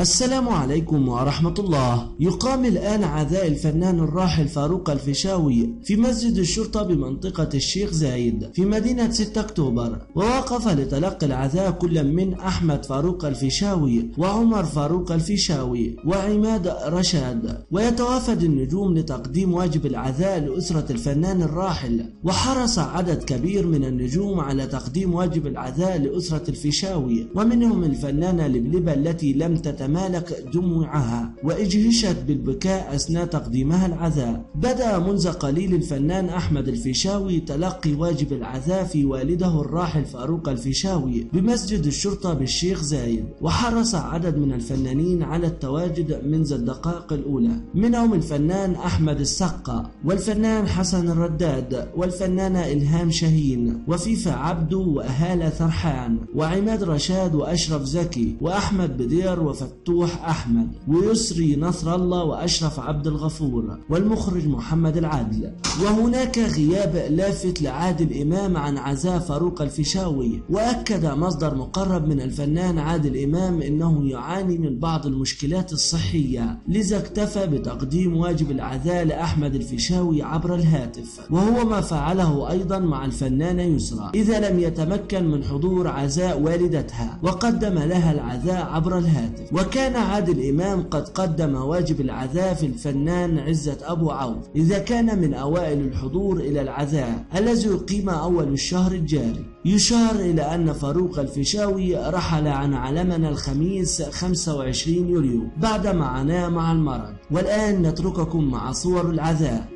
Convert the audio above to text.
السلام عليكم ورحمة الله. يقام الآن عزاء الفنان الراحل فاروق الفيشاوي في مسجد الشرطة بمنطقة الشيخ زايد في مدينة 6 أكتوبر. ووقف لتلقي العزاء كل من أحمد فاروق الفيشاوي وعمر فاروق الفيشاوي وعماد رشاد. ويتوافد النجوم لتقديم واجب العزاء لأسرة الفنان الراحل. وحرص عدد كبير من النجوم على تقديم واجب العزاء لأسرة الفيشاوي. ومنهم الفنانة لبلبة التي لم تتمالك دموعها وإجهشت بالبكاء أثناء تقديمها العزاء بدأ منذ قليل الفنان أحمد الفيشاوي تلقي واجب العزاء في والده الراحل فاروق الفيشاوي بمسجد الشرطة بالشيخ زايد وحرص عدد من الفنانين على التواجد منذ الدقائق الأولى. منهم الفنان أحمد السقا والفنان حسن الرداد والفنانة إلهام شاهين وفيفا عبدو وأهالة ثرحان وعماد رشاد وأشرف زكي وأحمد بدير وفتوح أحمد ويسري نصر الله وأشرف عبد الغفور والمخرج محمد العادل. وهناك غياب لافت لعادل إمام عن عزاء فاروق الفيشاوي. وأكد مصدر مقرب من الفنان عادل إمام أنه يعاني من بعض المشكلات الصحية لذا اكتفى بتقديم واجب العزاء لأحمد الفيشاوي عبر الهاتف. وهو ما فعله أيضا مع الفنانة يسرى. إذا لم يتمكن من حضور عزاء والدتها وقدم لها العزاء عبر الهاتف. وكان عادل إمام قد قدم واجب العزاء في الفنان عزة أبو عوف إذا كان من أوائل الحضور إلى العزاء الذي يقيم أول الشهر الجاري. يشار إلى أن فاروق الفيشاوي رحل عن علمنا الخميس 25 يوليو بعد معاناة مع المرض. والآن نترككم مع صور العزاء